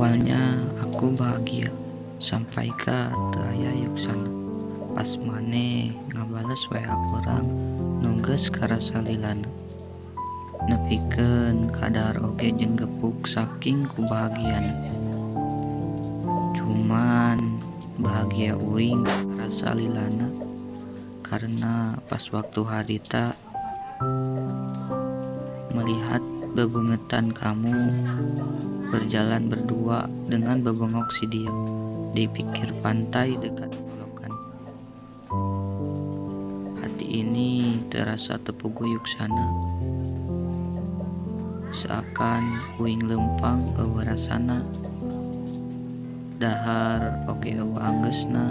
Awalnya aku bahagia. Sampai ke daya yuksana pas mane ngabales WA orang nungges karasa lilana nepikeun kadar oge jeung gepuk saking kubahagiaan cuman bahagia uring rasa lilana karena pas waktu harita melihat bebengetan kamu berjalan berdua dengan bebengok si dia di pikir pantai dekat Nulokan. Hati ini terasa tepuk guyuk sana. Seakan uing lempang ke warasana. Dahar oke okay, anggesna.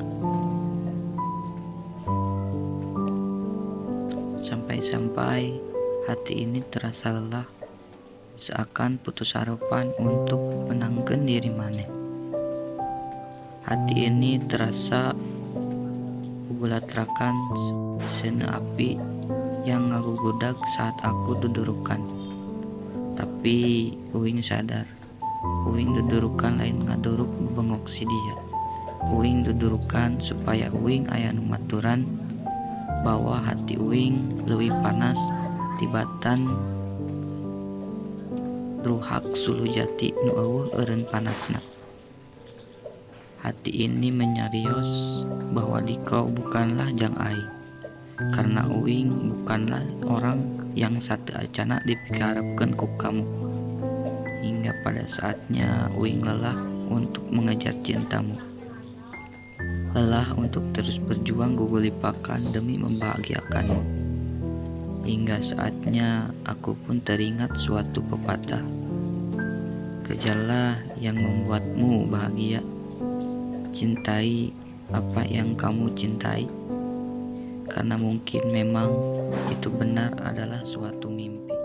Sampai-sampai hati ini terasa lelah seakan putus harapan untuk menangkan diri mana. Hati ini terasa gulatrakan sena api yang ngagugudag saat aku dudurukan. Tapi uing sadar, uing dudurukan lain ngaduruk bengok si dia. Uing dudurukan supaya uing ayah numaturan bahwa hati uing lebih panas tibatan ruhak sulu jati nu eueuh eureun panasna. Hati ini menyarios bahwa dikau bukanlah jang ai karena uing bukanlah orang yang satu acana dipikarapkan ku kamu. Hingga pada saatnya uing lelah untuk mengejar cintamu. Lelah untuk terus berjuang gugulipakan demi membahagiakanmu Hingga saatnya aku pun teringat suatu pepatah. Kejalah yang membuatmu bahagia. Cintai apa yang kamu cintai. Karena mungkin memang itu benar adalah suatu mimpi